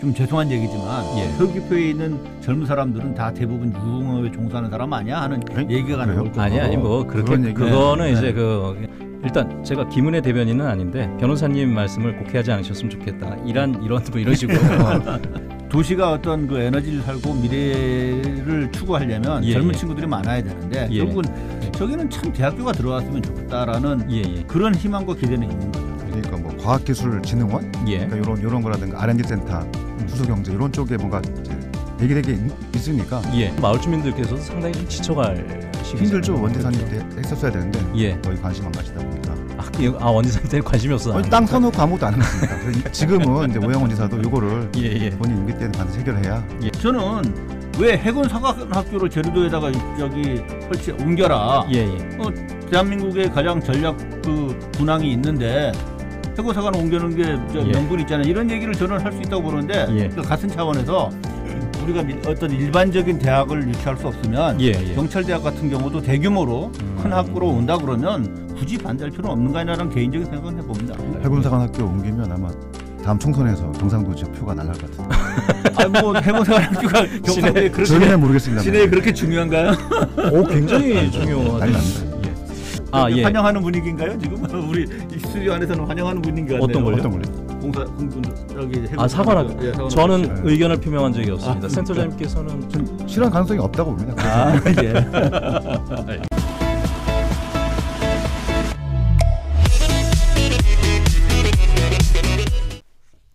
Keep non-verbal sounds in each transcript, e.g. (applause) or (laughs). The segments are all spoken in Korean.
좀 죄송한 얘기지만 예. 서귀포에 있는 젊은 사람들은 다 대부분 유흥업에 종사하는 사람 아니야 하는 에? 얘기가? 나올 아니 아니 뭐 그렇게 그거는 네. 이제 그 일단 제가 김은혜 대변인은 아닌데 변호사님 말씀을 꼭 해하지 않으셨으면 좋겠다. 이란 이런 뭐 이런 식으로 (laughs) 도시가 어떤 그 에너지를 살고 미래를 추구하려면 예, 젊은 예. 친구들이 많아야 되는데 예. 결국은 저기는 참 대학교가 들어왔으면 좋겠다라는 예예 그런 희망과 기대는 있는 거죠. 그러니까 뭐 과학기술진흥원 예. 그러니까 이런 이런 거라든가 R&D 센터, 수소경제 이런 쪽에 뭔가 이제 되게 되게 있- 있으니까 예. 마을 주민들께서도 상당히 좀 지쳐갈 시기 힘들죠 원재산이 했었어야 되는데 예. 거의 관심 안 가시다 보니까 아, 그- 아 원지사한테 관심이 없어. 아니, 땅 사놓고 아무것도 안 그래서 이- 지금은 이제 오영원 지사도 이거를 예예. 본인 임기 때는 반드시 해결해야 저는 왜 해군 사관학교를 제주도에다가 저기 설치 옮겨라. 예예. 대한민국의 가장 전략 그 군항이 있는데 해군 사관 옮겨놓은 게저 예. 명분 있잖아요. 이런 얘기를 저는 할 수 있다고 보는데 예. 그 같은 차원에서 우리가 미- 어떤 일반적인 대학을 유치할 수 없으면 예 예. 경찰대학 같은 경우도 대규모로 음. 큰 학교로 온다 그러면 굳이 반대할 필요는 없는 거 아니라는 개인적인 생각을 해봅니다. 해군사관 학교 옮기면 아마 다음 총선에서 경상도 지역 표가 날라갈 것 같은데 아뭐 해군 사관 학교가 경상도에 그렇게 저는 모르겠습니다. 시내에 그렇게 중요한가요? 오 굉장히 납니다. 예. 아 예. 환영하는 분위기인가요? 지금 (laughs) 우리 이 스튜디오 안에서는 환영하는 분위기가 어떤 걸요? 어떤 걸요? 공사 공군 해군 아 사관학교. 예. 저는 네. 의견을 표명한 적이 없습니다. 아, 센터장님께서는 전 실현 가능성이 없다고 봅니다. 아, 예. (laughs)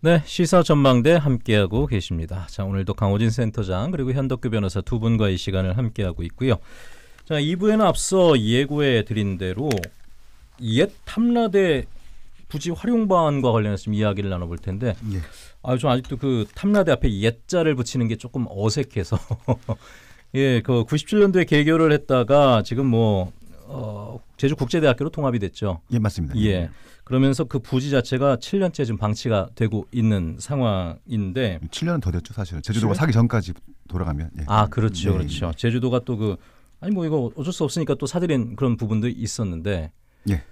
네 시사 전망대 함께하고 계십니다. 자 오늘도 강호진 센터장 그리고 현덕규 변호사 두 분과 이 시간을 함께하고 있고요. 자 2부에는 앞서 예고해 드린 대로 옛 탐라대 부지 활용 방안과 관련해서 좀 이야기를 나눠볼 텐데 예. 아, 저 아직도 그 탐라대 앞에 옛자를 붙이는 게 조금 어색해서 (laughs) 예, 그 97년도에 개교를 했다가 지금 뭐 어, 제주 국제대학교로 통합이 됐죠. 예 맞습니다. 예. 그러면서 그 부지 자체가 7년째 지금 방치가 되고 있는 상황인데 7년은 더 됐죠 사실은 제주도가 칠년? 사기 전까지 돌아가면 예. 아, 그렇죠. 네, 그렇죠. 제주도가 또 그 아니 뭐 이거 어쩔 수 없으니까 또 사들인 그런 부분도 있었는데 예.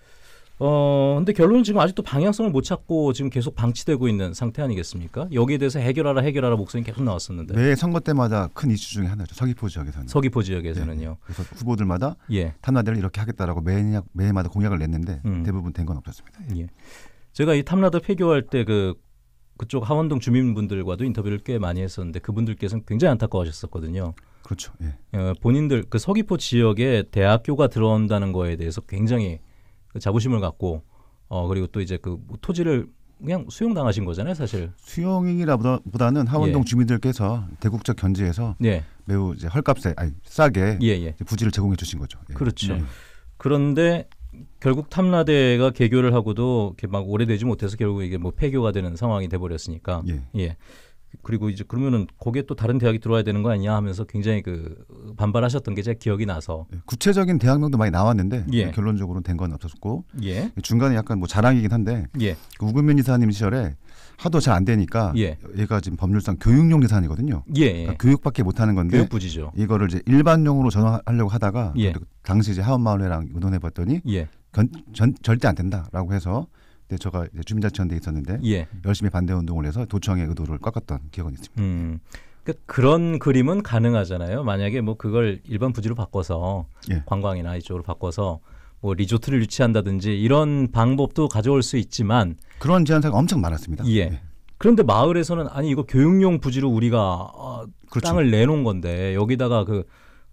어, 근데 결론은 지금 아직도 방향성을 못 찾고 지금 계속 방치되고 있는 상태 아니겠습니까? 여기에 대해서 해결하라 해결하라 목소리 계속 나왔었는데. 매 선거 때마다 큰 이슈 중에 하나죠 서귀포 지역에서는. 서귀포 지역에서는요. 네. 그래서 후보들마다 예. 탐나대를 이렇게 하겠다라고 매 매해마다 공약을 냈는데 음. 대부분 된 건 없었습니다. 예. 제가 이 탐라더 폐교할 때 그 그쪽 하원동 주민분들과도 인터뷰를 꽤 많이 했었는데 그분들께서는 굉장히 안타까워하셨었거든요. 그렇죠. 예. 어, 본인들 그 서귀포 지역에 대학교가 들어온다는 거에 대해서 굉장히 그 자부심을 갖고 어 그리고 또 이제 그 토지를 그냥 수용당하신 거잖아요, 사실. 수용이라보다는 하원동 예. 주민들께서 대국적 견지에서 네, 매우 이제 헐값에 아니 싸게 예, 예. 부지를 제공해 주신 거죠. 예. 그렇죠. 네. 그런데 결국 탐라대가 개교를 하고도 이렇게 막 오래되지 못해서 결국 이게 뭐 폐교가 되는 상황이 돼 버렸으니까. 예. 예. 그리고 이제 그러면은 거기에 또 다른 대학이 들어와야 되는 거 아니냐 하면서 굉장히 그 반발하셨던 게 제 기억이 나서 예. 구체적인 대학명도 많이 나왔는데 예. 결론적으로는 된 건 없었고 예. 중간에 약간 뭐 자랑이긴 한데 예. 그 우금민 이사님 시절에 하도 잘 안 되니까 예. 얘가 지금 법률상 교육용 예산이거든요. 예. 예. 그러니까 교육밖에 못 하는 건데 교육부지죠. 이거를 이제 일반용으로 전환하려고 하다가 당시 이제 하원마을회랑 의논해 봤더니 예. 견, 전, 절대 안 된다라고 해서 그때 제가 이제 주민자치원대에 있었는데 예. 열심히 반대 운동을 해서 도청의 의도를 꺾었던 기억은 있습니다. 음. 그러니까 그런 그림은 가능하잖아요. 만약에 뭐 그걸 일반 부지로 바꿔서 예. 관광이나 이쪽으로 바꿔서 뭐 리조트를 유치한다든지 이런 방법도 가져올 수 있지만 그런 제안사가 엄청 많았습니다. 예. 그런데 마을에서는 아니 이거 교육용 부지로 우리가 어, 그렇죠. 땅을 내놓은 건데 여기다가 그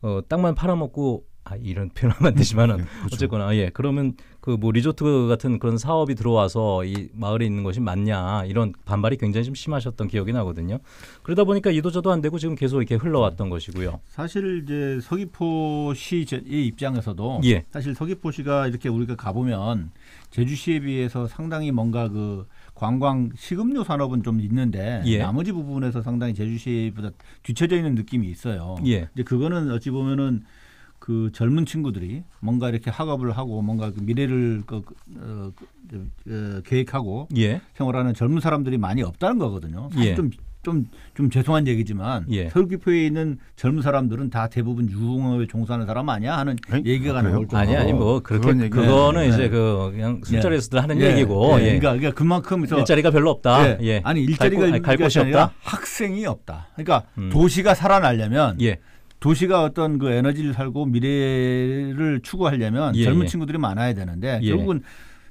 어, 땅만 팔아먹고 아 이런 표현하면 안 되지만은 예, 그렇죠. 어쨌거나 예 그러면 그 뭐 리조트 같은 그런 사업이 들어와서 이 마을에 있는 것이 맞냐 이런 반발이 굉장히 좀 심하셨던 기억이 나거든요. 그러다 보니까 이도저도 안 되고 지금 계속 이렇게 흘러왔던 것이고요. 사실 이제 서귀포시 의 입장에서도 예. 사실 서귀포시가 이렇게 우리가 가보면 제주시에 비해서 상당히 뭔가 그 관광 식음료 산업은 좀 있는데 예. 나머지 부분에서 상당히 제주시보다 뒤처져 있는 느낌이 있어요. 예. 이제 그거는 어찌 보면은 그 젊은 친구들이 뭔가 이렇게 학업을 하고 뭔가 그 미래를 그, 어, 그, 어, 계획하고 예. 생활하는 젊은 사람들이 많이 없다는 거거든요. 사실 예. 좀 좀 좀 죄송한 얘기지만 예. 서귀포에 있는 젊은 사람들은 다 대부분 유흥업에 종사하는 사람 아니야 하는 에이? 얘기가 그래요? 나올 정도로 아니 아니 뭐 그렇게 그거는 예, 이제 예. 그 그냥 술자리에서들 하는 예, 얘기고 예, 예. 그러니까, 그러니까 그만큼 저 일자리가 별로 없다. 예. 예. 아니 일자리가 갈, 갈 곳이 없다. 학생이 없다. 그러니까 음. 도시가 살아나려면 예. 도시가 어떤 그 에너지를 살고 미래를 추구하려면 예, 젊은 예. 친구들이 많아야 되는데 예. 결국은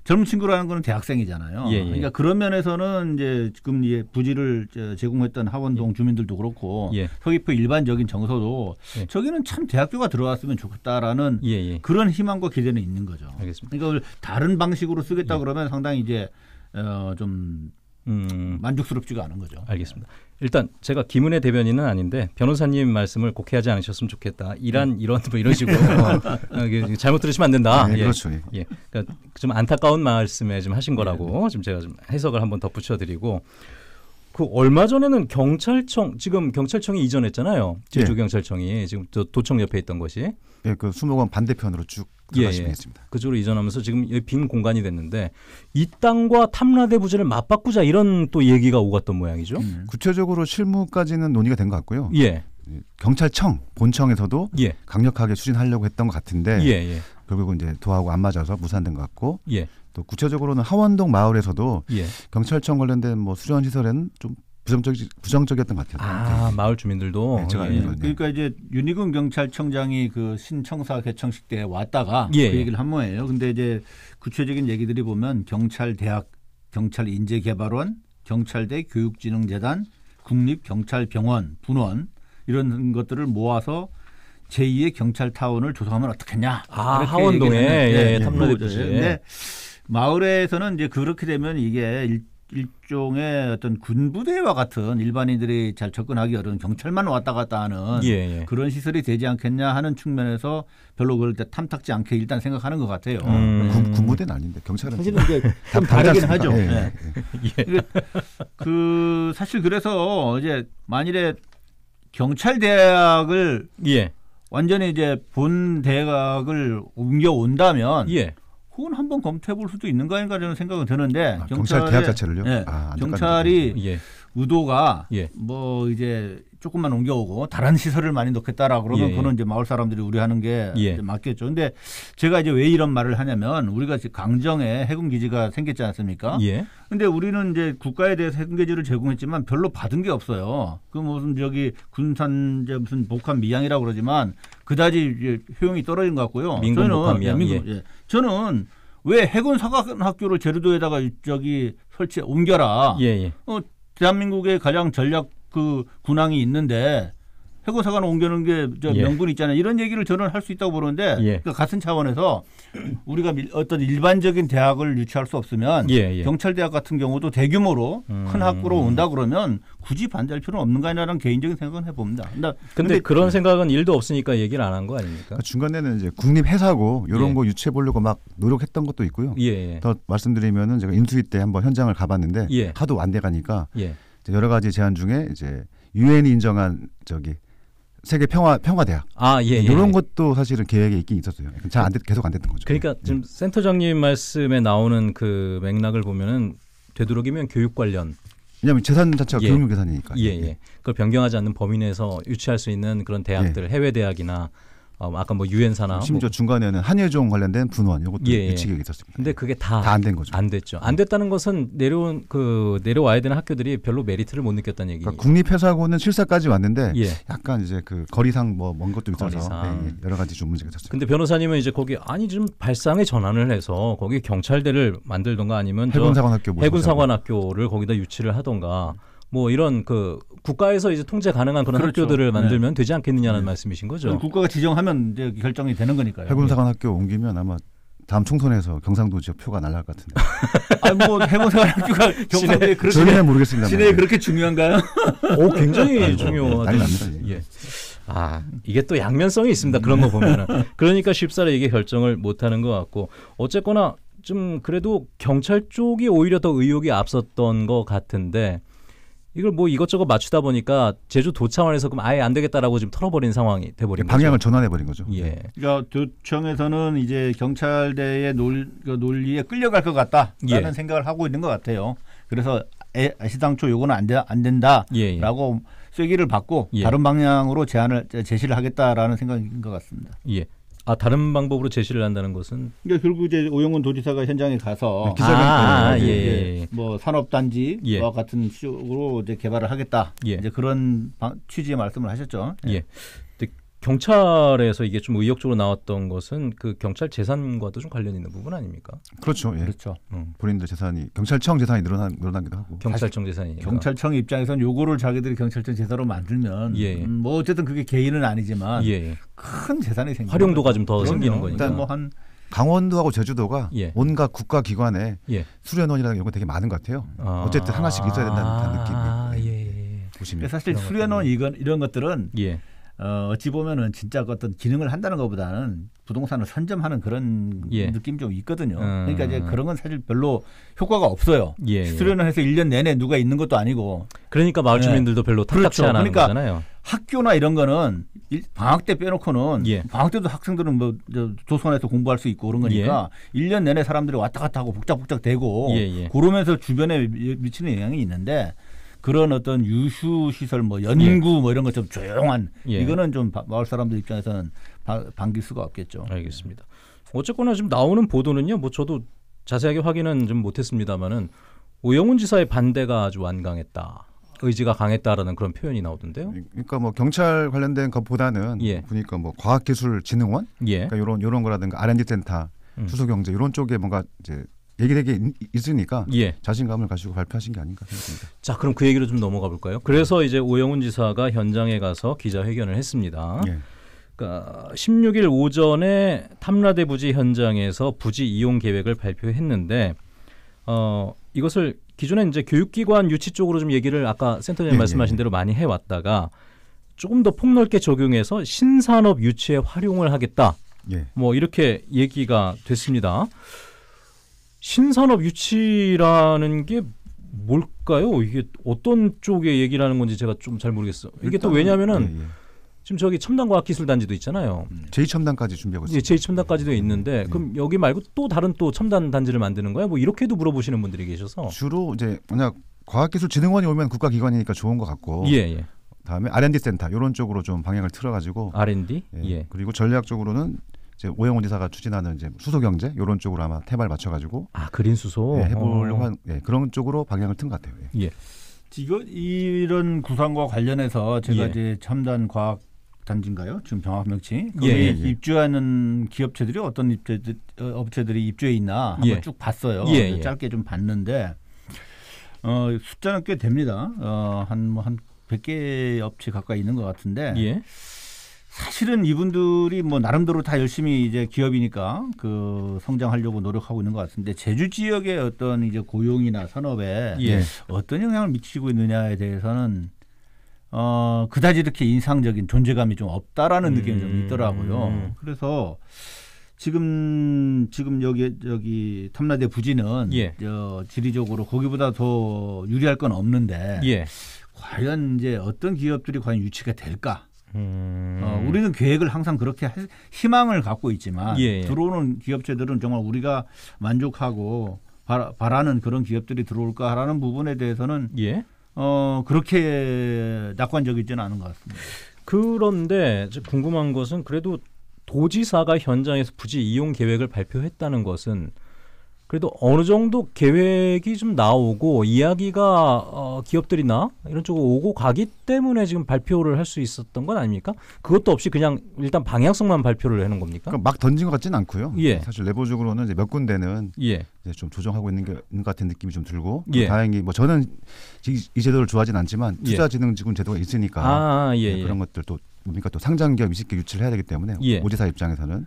젊은 친구라는 거는 대학생이잖아요. 예, 예. 그러니까 그런 면에서는 이제 지금 이 부지를 저 제공했던 하원동 주민들도 그렇고 예. 서귀포 일반적인 정서도 예. 저기는 참 대학교가 들어왔으면 좋겠다라는 예, 예. 그런 희망과 기대는 있는 거죠. 알겠습니다. 그러니까 다른 방식으로 쓰겠다 예. 그러면 상당히 이제 어, 좀 음. 만족스럽지가 않은 거죠. 알겠습니다. 일단 제가 김은혜 대변인은 아닌데 변호사님 말씀을 곡 해하지 않으셨으면 좋겠다. 이란 이런 뭐 이런 식으로 (laughs) 어, 이게 잘못 들으시면 안 된다. 네, 예. 그렇죠. 예. 예, 그러니까 좀 안타까운 말씀에 좀 하신 거라고 지금 제가 좀 해석을 한번 덧붙여드리고 그 얼마 전에는 경찰청 지금 경찰청이 이전했잖아요. 제주 예. 경찰청이 지금 저 도청 옆에 있던 것이 예, 그 수목원 반대편으로 쭉 예, 들어가시면 예. 있습니다. 그쪽으로 이전하면서 지금 빈 공간이 됐는데 이 땅과 탐라대 부지를 맞바꾸자 이런 또 얘기가 오갔던 모양이죠. 음. 구체적으로 실무까지는 논의가 된 것 같고요. 예, 예, 경찰청 본청에서도 예, 강력하게 추진하려고 했던 것 같은데 예, 예, 결국은 이제 도하고 안 맞아서 무산된 것 같고 예, 또 구체적으로는 하원동 마을에서도 예. 경찰청 관련된 뭐 수련 시설에는 좀 부정적 부정적이었던 것 같아요. 아 마을 주민들도 네, 제가 예. 그러니까 이제 윤희근 경찰청장이 그 신청사 개청식 때 왔다가 예, 그 예. 얘기를 한 모예요. 근데 이제 구체적인 얘기들이 보면 경찰 대학, 경찰 인재 개발원, 경찰대 교육진흥재단, 국립 경찰병원, 분원 이런 것들을 모아서 제2의 경찰 타운을 조성하면 어떻겠냐. 아, 하원동에, 예, 예, 그 부지에. 근데 마을에서는 이제 그렇게 되면 이게 일, 일종의 어떤 군부대와 같은 일반인들이 잘 접근하기 어려운 경찰만 왔다 갔다 하는 예, 예. 그런 시설이 되지 않겠냐 하는 측면에서 별로 그걸 때 탐탁지 않게 일단 생각하는 것 같아요. 음. 네. 군, 군부대는 아닌데 경찰은 사실은 이제 (laughs) 좀다 다르긴? 하죠. 예, 네. 예, 예. 예. 그 사실 그래서 이제 만일에 경찰 대학을 예, 완전히 이제 본 대학을 옮겨 온다면 예. 그건 한번 검토해 볼 수도 있는 거 아닌가 저는 생각은 드는데 아, 경찰 대학 자체를요? 예, 아, 안 경찰이 예. 의도가 예. 뭐 이제 조금만 옮겨오고 다른 시설을 많이 넣겠다라 그러면 예, 예. 그거는 이제 마을 사람들이 우려하는 게 예. 맞겠죠. 근데 제가 이제 왜 이런 말을 하냐면 우리가 지금 강정에 해군 기지가 생겼지 않습니까? 예. 근데 우리는 이제 국가에 대해서 해군 기지를 제공했지만 별로 받은 게 없어요. 그 무슨 저기 군산 이제 무슨 복합 미양이라고 그러지만 그다지 이제 효용이 떨어진 것 같고요. 민간 저는 복합 미양, 예, 민간- 예. 저는 왜 해군 사관학교를 제주도에다가 저기 설치 옮겨라. 예, 예. 대한민국에 가장 전략 그 군항이 있는데 해군사관 옮겨놓은 게저 예. 명분 있잖아요. 이런 얘기를 저는 할 수 있다고 보는데 예. 그러니까 같은 차원에서 우리가 밀- 어떤 일반적인 대학을 유치할 수 없으면 예, 예. 경찰대학 같은 경우도 대규모로 음. 큰 학교로 온다 그러면 굳이 반대할 필요는 없는 거 아니라는 개인적인 생각은 해봅니다. 근데, 근데, 그런 생각은 일도 없으니까 얘기를 안 한 거 아닙니까? 그러니까 중간에는 이제 국립회사고 이런 예. 거 유치해 보려고 막 노력했던 것도 있고요. 예, 예. 더 말씀드리면은 제가 인수위 때 한번 현장을 가봤는데 예. 하도 안 돼가니까 예. 여러 가지 제안 중에 이제 유엔이 인정한 저기 세계 평화 평화 대학 아, 예, 예. 이런 것도 사실은 계획에 있긴 있었어요. 잘안 됐, 계속 안 됐던 거죠. 그러니까 네. 지금 센터장님 말씀에 나오는 그 맥락을 보면은 되도록이면 교육 관련 왜냐하면 재산 자체가 예. 교육용 재산이니까. 예, 예. 그걸 변경하지 않는 범위 내에서 유치할 수 있는 그런 대학들, 해외 대학이나 어, 아까 뭐 유엔사나 심지어 뭐, 중간에는 한예종 관련된 분원 이것도 예, 예. 유치 계획이 있었습니다. 근데 그게 다다안 된 거죠. 안 됐죠. 안 됐다는 것은 내려온 그 내려와야 되는 학교들이 별로 메리트를 못 느꼈다는 얘기. 그러니까 국립회사고는 실사까지 왔는데 예. 약간 이제 그 거리상 뭐 먼 것도 있어서. 예, 예. 여러 가지 좀 문제가 있었습니다. 근데 변호사님은 이제 거기 아니 좀 발상의 전환을 해서 거기 경찰대를 만들던가 아니면 저 해군사관학교 뭐 해군사관학교를 거기다 유치를 하던가 뭐 이런 그 국가에서 이제 통제 가능한 그런 그렇죠. 학교들을 만들면 되지 않겠느냐는 네. 말씀이신 거죠. 국가가 지정하면 이제 결정이 되는 거니까요. 해군사관학교 옮기면 아마 다음 총선에서 경상도 지역 표가 날라갈 것 같은데. (laughs) 아니 뭐 해군사관학교가 (laughs) 경상도에 그렇게 저희는 모르겠습니다. 시내에 그렇게 중요한가요? 오 굉장히 난리 중요하다. 예. 예. 아 이게 또 양면성이 있습니다. 그런 거 보면은 그러니까 쉽사리 이게 결정을 못 하는 것 같고 어쨌거나 좀 그래도 경찰 쪽이 오히려 더 의욕이 앞섰던 것 같은데 이걸 뭐 이것저것 맞추다 보니까 제주 도차원에서 그럼 아예 안 되겠다라고 지금 털어버린 상황이 돼버린 방향을 전환해 버린 거죠. 거죠. 예. 그러니까 도청에서는 이제 경찰대의 논, 그 논리에 끌려갈 것 같다라는 예. 생각을 하고 있는 것 같아요. 그래서 애- 시당초 요거는 안, 돼, 안 된다라고 예, 예. 쐐기를 받고 예. 다른 방향으로 제안을 제시를 하겠다라는 생각인 것 같습니다. 예. 아 다른 방법으로 제시를 한다는 것은 그러니까 결국 이제 오영훈 도지사가 현장에 가서 기자회견 아, 아, 때 예, 예, 예. 뭐 산업단지와 예. 같은 식으로 이제 개발을 하겠다. 예. 이제 그런 방- 취지의 말씀을 하셨죠. 예. 경찰에서 이게 좀 의혹적으로 나왔던 것은 그 경찰 재산과도 좀 관련 있는 부분 아닙니까? 그렇죠. 예. 그렇죠. 음. 본인들 재산이 경찰청 재산이 늘어난 늘어나기도 하고. 경찰청 재산이 경찰청 입장에서는 요거를 자기들이 경찰청 제사로 만들면 예. 음, 뭐 어쨌든 그게 개인은 아니지만 예, 예. 큰 재산이 생기는 활용도가 좀 더. 생기는. 거니까. 일단 뭐한 강원도하고 제주도가 예. 온갖 국가 기관에 예. 수련원이라는 이런 거 되게 많은 것 같아요. 아. 어쨌든 하나씩 있어야 된다는 듯한 느낌이. 아, 네. 예, 예. 보시면 사실 수련원 이건 이런 것들은 예. 어, 어찌 보면은 진짜 그 어떤 기능을 한다는 것보다는 부동산을 선점하는 그런 예. 느낌 좀 있거든요. 음. 그러니까 이제 그런 건 사실 별로 효과가 없어요. 예, 예. 수련원에서 1년 내내 누가 있는 것도 아니고 그러니까 마을 네. 주민들도 별로 탐탁치 그렇죠. 그러니까 거잖아요. 학교나 이런 거는 일- 방학 때 빼놓고는 예. 방학 때도 학생들은 뭐 저, 조선에서 공부할 수 있고 그런 거니까 1년 내내 사람들이 왔다 갔다 하고 복작복작 대고 예, 예. 그러면서 주변에 미- 미치는 영향이 있는데 그런 어떤 유휴 시설 뭐 연구 뭐 이런 것 좀 조용한 예. 이거는 좀 바- 마을 사람들 입장에서는 바- 반길 수가 없겠죠. 알겠습니다. 어쨌거나 지금 나오는 보도는요. 뭐 저도 자세하게 확인은 좀 못했습니다만은 오영훈 지사의 반대가 아주 완강했다. 의지가 강했다라는 그런 표현이 나오던데요. 그러니까 뭐 경찰 관련된 것보다는 예. 보니까 뭐 과학기술진흥원 예. 그러니까 이런 이런 거라든가 R&D 센터, 음. 수소경제 이런 쪽에 뭔가 이제 얘기되게 있- 있으니까 예. 자신감을 가지고 발표하신 게 아닌가 생각합니다. 자, 그럼 그 얘기로 좀 넘어가 볼까요? 그래서 이제 오영훈 지사가 현장에 가서 기자회견을 했습니다. 예. 그러니까 16일 오전에 탐라대 부지 현장에서 부지 이용 계획을 발표했는데 어, 이것을 기존에 이제 교육기관 유치 쪽으로 좀 얘기를 아까 센터장님 예, 말씀하신 예, 예. 대로 많이 해왔다가 조금 더 폭넓게 적용해서 신산업 유치에 활용을 하겠다. 예. 뭐 이렇게 얘기가 됐습니다. 신산업 유치라는 게 뭘까요? 이게 어떤 쪽의 얘기라는 건지 제가 좀 잘 모르겠어. 이게 또 왜냐하면은 예, 예. 지금 저기 첨단 과학기술단지도 있잖아요. 제2첨단까지 준비하고 이제 있습니다. 제2첨단까지도 있는데 그럼 여기 말고 또 다른 또 첨단 단지를 만드는 거야? 뭐 이렇게도 물어보시는 분들이 계셔서 주로 이제 만약 과학기술진흥원이 오면 국가기관이니까 좋은 것 같고 예, 예. 다음에 R&D 센터 이런 쪽으로 좀 방향을 틀어가지고 R&D 예. 예. 그리고 전략적으로는 이제 오영훈 지사가 추진하는 이제 수소 경제 이런 쪽으로 아마 테마를 맞춰가지고 아 그린 수소 예, 해보려고 어. 한 예, 그런 쪽으로 방향을 튼 것 같아요. 예. 예. 이거 이런 구상과 관련해서 제가 예. 이제 첨단 과학 단지인가요? 지금 병합 명칭. 거기 예, 예, 예. 입주하는 기업체들이 어떤 입주들, 어, 업체들이 입주해 있나 한번 예. 쭉 봤어요. 예, 예. 짧게 좀 봤는데 어, 숫자는 꽤 됩니다. 어, 한한 100개 업체 가까이 있는 것 같은데 예. 사실은 이분들이 뭐 나름대로 다 열심히 이제 기업이니까 그 성장하려고 노력하고 있는 것 같은데 제주 지역의 어떤 이제 고용이나 산업에 예. 어떤 영향을 미치고 있느냐에 대해서는 어 그다지 이렇게 인상적인 존재감이 좀 없다라는 느낌이 좀 음. 있더라고요. 그래서 지금 지금 여기 여기 탐라대 부지는 예. 저 지리적으로 거기보다 더 유리할 건 없는데 예. 과연 이제 어떤 기업들이 과연 유치가 될까? 음. 어, 우리는 계획을 항상 그렇게 할- 희망을 갖고 있지만 예, 예. 들어오는 기업체들은 정말 우리가 만족하고 바라, 바라는 그런 기업들이 들어올까라는 부분에 대해서는 예. 어, 그렇게 낙관적이지는 않은 것 같습니다. 그런데 궁금한 것은 그래도 도지사가 현장에서 부지 이용 계획을 발표했다는 것은 그래도 어느 정도 계획이 좀 나오고 이야기가 어, 기업들이나 이런 쪽으로 오고 가기 때문에 지금 발표를 할 수 있었던 건 아닙니까? 그것도 없이 그냥 일단 방향성만 발표를 해놓은 겁니까? 그러니까 막 던진 것 같지는 않고요. 예. 사실 내부적으로는 이제 몇 군데는 예, 이제 좀 조정하고 있는 게 있는 것 같은 느낌이 좀 들고 예. 다행히 뭐 저는 이, 이 제도를 좋아하진 않지만 예. 투자진흥지원 제도가 있으니까 아, 예, 네, 예. 그런 것들 또 뭡니까 또 상장 기업 20개 유치를 해야 되기 때문에 예. 오지사 입장에서는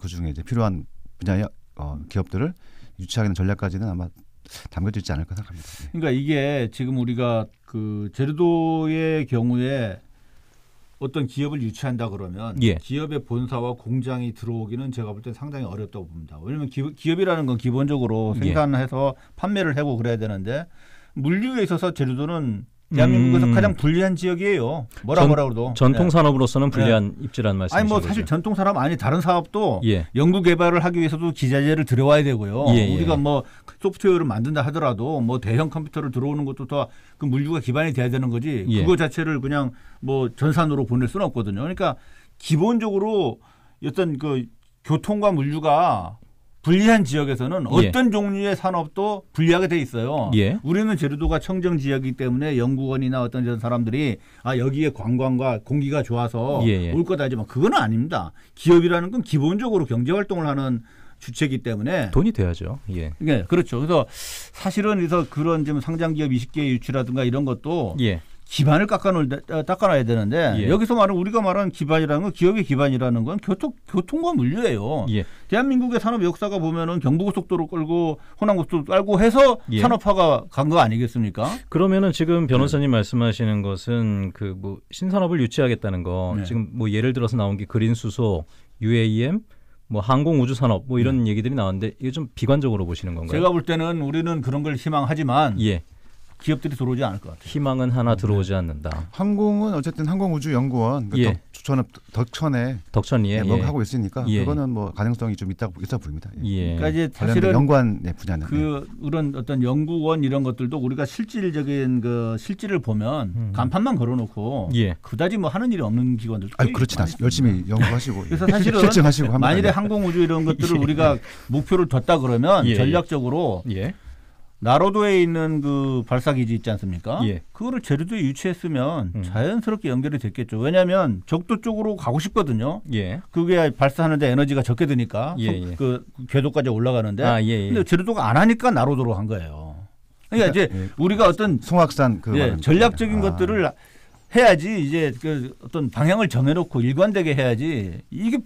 그 중에 이제 필요한 분야의 어, 기업들을 유치하는 전략까지는 아마 담겨져 있지 않을까 생각합니다. 예. 그러니까 이게 지금 우리가 그 제주도의 경우에 어떤 기업을 유치한다 그러면 예. 기업의 본사와 공장이 들어오기는 제가 볼 때 상당히 어렵다고 봅니다. 왜냐하면 기업, 기업이라는 건 기본적으로 예. 생산해서 판매를 하고 그래야 되는데 물류에 있어서 제주도는 대한민국에서 음. 가장 불리한 지역이에요. 뭐라 전- 뭐라 그래도 전통 네. 산업으로서는 불리한 입지란 말씀이신 아니 뭐 거죠. 사실 전통 산업 아니 다른 사업도 예. 연구 개발을 하기 위해서도 기자재를 들여와야 되고요. 예, 예. 우리가 뭐 소프트웨어를 만든다 하더라도 뭐 대형 컴퓨터를 들어오는 것도 다그 물류가 기반이 돼야 되는 거지. 예. 그거 자체를 그냥 뭐 전산으로 보낼 수는 없거든요. 그러니까 기본적으로 어떤 그 교통과 물류가 불리한 지역에서는 예. 어떤 종류의 산업도 불리하게 돼 있어요. 예. 우리는 제주도가 청정 지역이기 때문에 연구원이나 어떤 이런 사람들이 아 여기에 관광과 공기가 좋아서 예, 예. 올 거다 하지만 그건 아닙니다. 기업이라는 건 기본적으로 경제 활동을 하는 주체이기 때문에 돈이 돼야죠. 예. 네, 그렇죠. 그래서 사실은 그래서 그런 좀 상장 기업 20개 유치라든가 이런 것도 예. 기반을 깎아놓을 닦아놔야 되는데 예. 여기서 말하는 우리가 말하는 기반이라는 건 기업의 기반이라는 건 교통 교통과 물류예요. 예. 대한민국의 산업 역사가 보면은 경부고속도로 끌고 호남고속도로 깔고 해서 예. 산업화가 간 거 아니겠습니까? 그러면은 지금 변호사님 말씀하시는 것은 그 뭐 신산업을 유치하겠다는 거 네. 지금 뭐 예를 들어서 나온 게 그린 수소, UAM, 뭐 항공 우주 산업 뭐 이런 얘기들이 나왔는데 이게 좀 비관적으로 보시는 건가요? 네. 제가 볼 때는 우리는 그런 걸 희망하지만 예. 기업들이 들어오지 않을 것 같아요. 희망은 하나 들어오지 않는다. 항공은 어쨌든 항공우주연구원 그 예. 덕, 덕천에 덕천이에 예, 뭔가 하고 있으니까 예. 그거는 뭐 가능성이 좀 있다 있어 보입니다. 예. 예. 그러니까 이제 사실은 연구한 네, 분야는 예. 그 그런 어떤 연구원 이런 것들도 우리가 실질적인 그 실질을 보면 음. 간판만 걸어놓고 예. 그다지 뭐 하는 일이 없는 꽤 그렇진 많이 않습니다. 열심히 연구하시고 그래서 예. 사실은 (laughs) 실증하시고. 만일에 예. 항공우주 이런 것들을 (laughs) 우리가 목표를 뒀다 그러면 예, 예. 전략적으로 예. 나로도에 있는 그 발사기지 있지 않습니까? 예. 그거를 제주도에 유치했으면 음. 자연스럽게 연결이 됐겠죠. 왜냐하면 적도 쪽으로 가고 싶거든요. 예. 그게 발사하는데 에너지가 적게 드니까 예, 속- 예. 그 궤도까지 올라가는데 아, 예, 예. 근데 제주도가 안 하니까 나로도로 간 거예요. 그러니까 이제 예. 우리가 어떤 송악산 그 예. 전략적인 아. 것들을 해야지 이제 그 어떤 방향을 정해놓고 일관되게 해야지 이게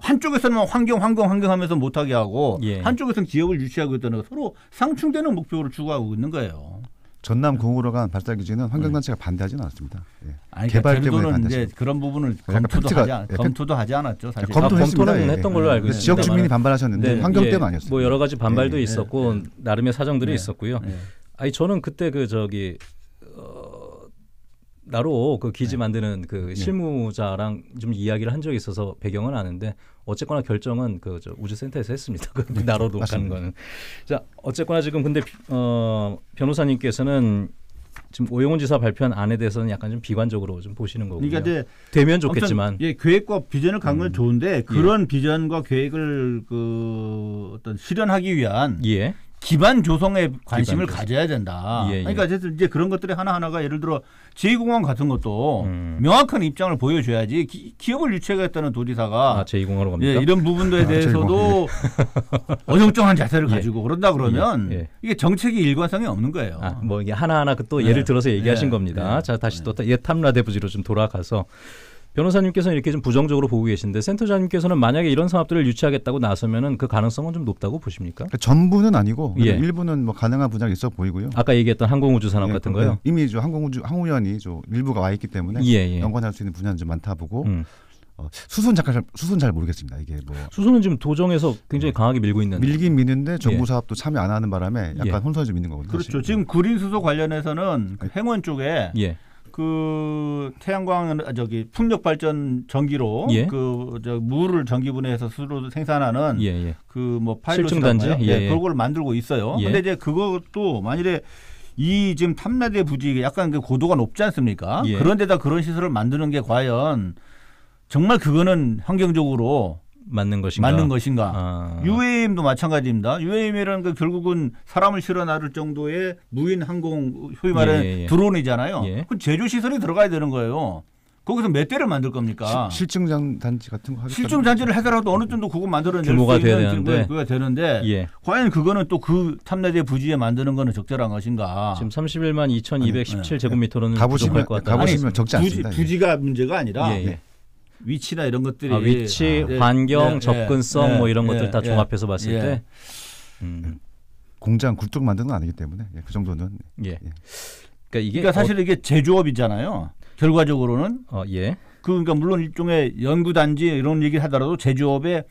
한쪽에서는 환경 환경 환경 하면서 못하게 하고 예. 한쪽에서는 기업을 유치하고 있다는 거 서로 상충되는 목표를 추구하고 있는 거예요. 전남 공으로 간 발사기지는 환경단체가 반대하지는 않았습니다. 예. 아니, 개발 그러니까 때문에 반대하죠. 그런 부분을 검토도 팩트가- 하지 않, 예, 검토도 하지 않았죠 사실. 검토- 아, 했습니다. 검토는 예, 했던 예. 걸로 알고 있습니다. 지역 주민이 반발하셨는데 네, 환경 예, 때문 아니었어요. 뭐 여러 가지 반발도 예, 예, 있었고 예. 나름의 사정들이 네. 있었고요. 예. 아니 저는 그때 그 저기 어, 나로 그 기지 네. 만드는 그 실무자랑 좀 이야기를 한 적이 있어서 배경은 아는데 어쨌거나 결정은 그 저 우주센터에서 했습니다. (laughs) 그 나로도 가는 맞습니다. 거는. 자 어쨌거나 지금 근데 어, 변호사님께서는 지금 오영훈 지사 발표한 안에 대해서는 약간 좀 비관적으로 좀 보시는 거고요. 그러니까 이제 되면 좋겠지만 예, 계획과 비전을 갖는 건 음. 좋은데 그런 비전과 계획을 그 어떤 실현하기 위한 예. 기반 조성에 관심을 기반 조성. 가져야 된다. 예, 예. 그러니까 어쨌든 이제 그런 것들이 하나하나가 예를 들어 제2공항 같은 것도 음. 명확한 입장을 보여줘야지 기, 기업을 유치하겠다는 도지사가 아 제2공으로 갑니까? 예, 이런 부분들에 아, 대해서도 (laughs) 어정쩡한 자세를 예. 가지고 그런다 그러면 예, 예. 이게 정책이 일관성이 없는 거예요. 아, 뭐 이게 하나하나 그또 네. 예를 들어서 얘기하신 네. 겁니다. 네. 자, 다시 또옛 탐라대부지로 좀 돌아가서 변호사님께서는 이렇게 좀 부정적으로 보고 계신데 센터장님께서는 만약에 이런 사업들을 유치하겠다고 나서면은 그 가능성은 좀 높다고 보십니까? 그러니까 전부는 아니고 예. 일부는 뭐 가능한 분야가 있어 보이고요. 아까 얘기했던 항공우주 산업 예, 같은 그, 거요? 이미 저 항공우주 항우연이 저 일부가 와 있기 때문에 예, 예. 연관할 수 있는 분야는 좀 많다 보고 음. 어, 수순 잘 수순 잘 모르겠습니다. 이게 뭐 수소는 지금 도정에서 굉장히 강하게 밀고 있는. 밀긴 미는데 정부 예. 사업도 참여 안 하는 바람에 약간 예. 혼선이 좀 있는 거거든요. 그렇죠. 사실. 지금 구린수소 관련해서는 그 행원 쪽에 예. 그 태양광 아, 저기 풍력 발전 전기로 예. 그저 물을 전기 분해해서 스스로 생산하는 예, 예. 그뭐 실증 단지? 예, 예, 예. 그걸 만들고 있어요. 예. 근데 이제 그것도 만일에 이 지금 탐라대 부지 약간 그 고도가 높지 않습니까? 예. 그런데다 그런 시설을 만드는 게 과연 정말 그거는 환경적으로 맞는 것인가? 맞는 것인가? 아. UAM도 마찬가지입니다. UAM이라는 그 결국은 사람을 실어 나를 정도의 무인 항공 소위 말하는 예, 예, 예. 드론이잖아요. 예. 그 제조 시설이 들어가야 되는 거예요. 거기서 몇 대를 만들 겁니까? 실- 실증장 단지 같은 거 실증 단지를 하더라도 어느 정도 그거 만들어낼 규모가 수 있는 돼야 되는데. 예. 과연 그거는 또 그 탐내대 부지에 만드는 거는 적절한 것인가? 지금 31만 2,217 네. 제곱미터로는 가보시면 부족할 것 같다. 가보시면 아니, 적지 부지, 않습니다. 이게. 부지 가 문제가 아니라 예, 예. 위치나 이런 것들이 아, 위치, 아, 예, 환경, 예, 예, 접근성 예, 뭐 이런 예, 것들 다 예, 종합해서 봤을 예. 때 음. 공장 굴뚝 만드는 건 아니기 때문에 예, 그 정도는 예. 그러니까 이게 그러니까 사실 이게 제조업이잖아요. 결과적으로는 어, 어, 예. 그 그러니까 물론 일종의 연구 단지 이런 얘기 하더라도 제조업의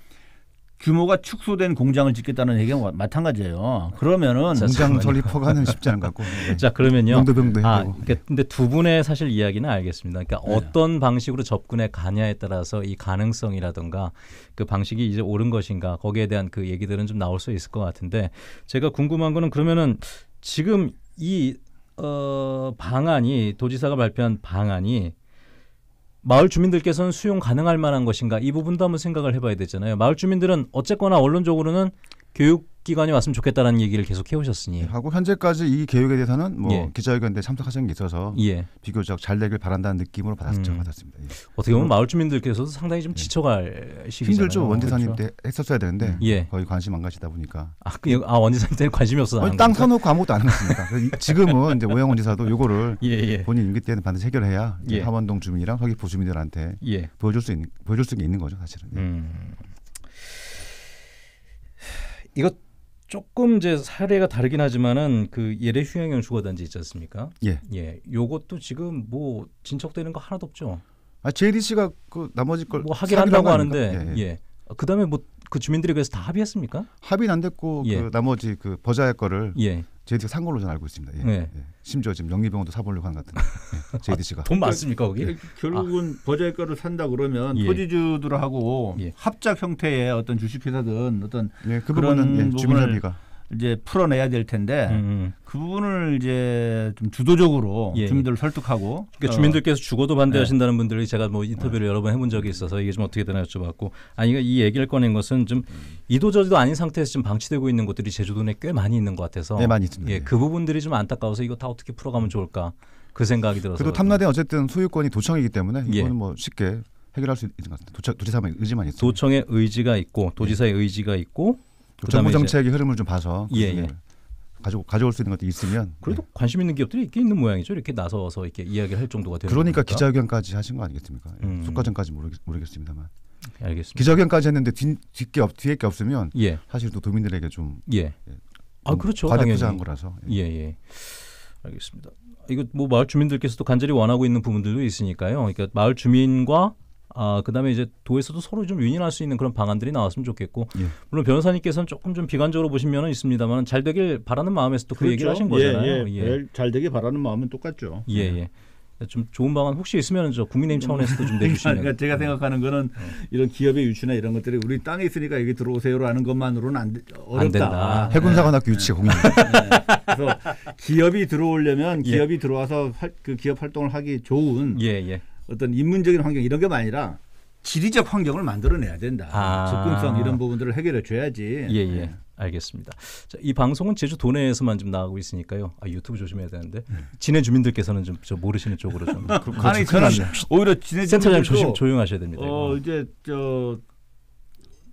규모가 축소된 공장을 짓겠다는 얘기가 마찬가지예요. 그러면은 자, 공장. 설립 허가는 쉽지 않은 것 같고. (laughs) 네. 자 그러면요. 용도병도 아. 그러니까 근데 두 분의 사실 이야기는 알겠습니다. 그러니까 네. 어떤 방식으로 접근해 가냐에 따라서 이 가능성이라든가 그 방식이 이제 옳은 것인가 거기에 대한 그 얘기들은 좀 나올 수 있을 것 같은데 제가 궁금한 거는 그러면은 지금 이 어, 방안이 도지사가 발표한 방안이 마을 주민들께서는 수용 가능할 만한 것인가 이 부분도 한번 생각을 해봐야 되잖아요. 마을 주민들은 어쨌거나 언론적으로는 교육 기관이 왔으면 좋겠다라는 얘기를 계속 해오셨으니 하고 현재까지 이 계획에 대해서는 뭐 예. 기자회견에 참석하신 게 있어서 예. 비교적 잘 되길 바란다는 느낌으로 받았죠. 음. 받았습니다. 예. 어떻게 보면 마을 주민들께서도 상당히 좀 지쳐갈 시기잖아요. 힘들죠. 원지사님 그렇죠? 때 했었어야 되는데 예. 거의 관심 안 가시다 보니까 아, 그, 아 원지사님 때는 관심이 없어서 아니, 안 땅? 사놓고 아무것도 안 했습니다. 지금은 이제 오영원 지사도 요거를 (laughs) 예, 예. 본인 임기 때는 반드시 해결해야 예. 함원동 주민이랑 서귀포 주민들한테 예. 보여줄 수 있는 보여줄 수 있는 거죠, 사실은. 예. 음. 이거 조금 이제 사례가 다르긴 하지만은 그 예래 휴양형 주거단지 있지 않습니까? 예. 예. 요것도 지금 뭐 진척되는 거 하나도 없죠. 아, JDC가 그 나머지 걸뭐 하긴 한다고 하는데? 예. 예, 예. 그다음에 뭐 그 주민들이 그래서 다 합의했습니까? 합의는 안 됐고 예. 그 나머지 그 버자의 거를 예. JDC가 산 걸로 저는 알고 있습니다. 예. 네. 예. 심지어 지금 영리병원도 사보려고 하는 것 같은데 예. (laughs) JDC가. 돈 많습니까 거기? 그 결국은 버자의 거를 산다 그러면 예. 토지주들하고 예. 합작 형태의 어떤 주식회사든 어떤 예, 그 그런 부분은 예, 주민협의가 이제 풀어내야 될 텐데 음. 그 부분을 이제 좀 주도적으로 예. 주민들을 설득하고 그러니까 어, 주민들께서 죽어도 반대하신다는 분들이 제가 뭐 인터뷰를 여러 번 해본 적이 있어서 이게 좀 어떻게 되나 여쭤봤고 아니 그러니까 이 얘기를 꺼낸 것은 좀 이도저도 아닌 상태에서 좀 방치되고 있는 곳들이 제주도 내꽤 많이 있는 것 같아서 네, 많이 있습니다. 예, 예. 그 부분들이 좀 안타까워서 이거 다 어떻게 풀어가면 좋을까 그 생각이 들어서 그래도 탐라대 어쨌든 소유권이 도청이기 때문에 예. 이거는 뭐 쉽게 해결할 수 있는 것 같습니다. 도청, 도지사만 의지만 있으면 도청의 의지가 있고 도지사의 의지가 있고 정부 정책의 흐름을 좀 봐서 그 예, 예. 가지고 가져올 수 있는 것도 있으면 그래도 관심 있는 기업들이 있긴 있는 모양이죠 이렇게 나서서 이렇게 이야기를 할 정도가 예. 되는 그러니까 거니까. 기자회견까지 하신 거 아니겠습니까? 예. 음. 속과정까지 모르겠, 모르겠습니다만 알겠습니다. 기자회견까지 했는데 뒤, 뒤게 없, 뒤에 게 없으면 예, 사실 또 도민들에게 좀 예. 아 그렇죠. 당연히. 거라서 예, 예. 알겠습니다. 이거 뭐 마을 주민들께서도 간절히 원하고 있는 부분들도 있으니까요. 그러니까 마을 주민과 아 그다음에 이제 도에서도 서로 좀 윈윈할 수 있는 그런 방안들이 나왔으면 좋겠고 예. 물론 변호사님께서는 조금 좀 비관적으로 보신 면은 있습니다만 잘 되길 바라는 마음에서 또그 그렇죠. 얘기를 하신 예, 거잖아요. 예. 예, 예. 잘 되게 바라는 마음은 똑같죠. 예, 예. 좀 좋은 방안 혹시 있으면 저 국민의힘 차원에서도 좀 내주시면 그러니까 제가 생각하는 거는 이런 기업의 유치나 이런 것들이 우리 땅에 있으니까 여기 들어오세요라는 것만으로는 안 돼- 어렵다. 된다. 해군사관학교 유치가 공인 네. 그래서 기업이 들어오려면 예. 기업이 들어와서 활- 그 기업 활동을 하기 좋은 예, 예. 어떤 인문적인 환경 이런 게 아니라 지리적 환경을 만들어내야 된다. 아. 접근성 이런 부분들을 해결해 줘야지. 예, 예. 알겠습니다. 자, 이 방송은 제주 도내에서만 좀 나가고 있으니까요. 아, 유튜브 조심해야 되는데 진해 주민들께서는 좀 저 모르시는 쪽으로 좀 (laughs) 아니 저는 오히려 지내 센터장님 조심 조용하셔야 됩니다. 어 이거. 이제 저,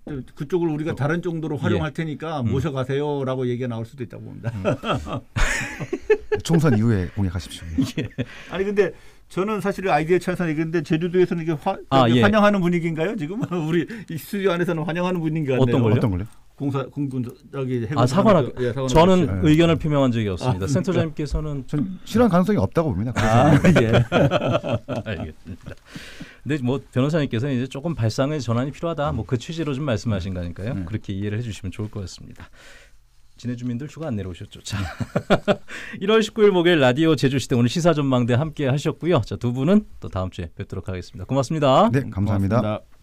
저 그쪽을 우리가 다른 정도로 활용할 테니까 음. 모셔가세요라고 얘기가 나올 수도 있다고 봅니다. (laughs) 총선 이후에 공약하십시오. (laughs) 아니 근데 저는 사실 아이디어 찬성 이근데 제주도에서는 이게 화, 아, 예. 환영하는 분위기인가요 지금 (laughs) 우리 이 스튜디오 안에서는 환영하는 분위기가 같네요. 어떤 걸요? 어떤 걸요? 공사 공군 저기 해군 아 사관학 예. 저는 네. 의견을 표명한 적이 없습니다. 아, 센터장님께서는 전 실현 가능성이 없다고 봅니다. 그래서 아 예. (laughs) 알겠습니다. 근데 뭐 변호사님께서는 이제 조금 발상의 전환이 필요하다. 뭐그 취지로 좀 말씀하신 거니까요. 음. 그렇게 이해를 해주시면 좋을 것 같습니다. 진해 주민들 휴가 안 내려오셨죠? 자, (laughs) 1월 19일 목요일 라디오 제주시대 오늘 시사 전망대 함께 하셨고요. 자, 두 분은 또 다음 주에 뵙도록 하겠습니다. 고맙습니다. 네, 감사합니다. 고맙습니다.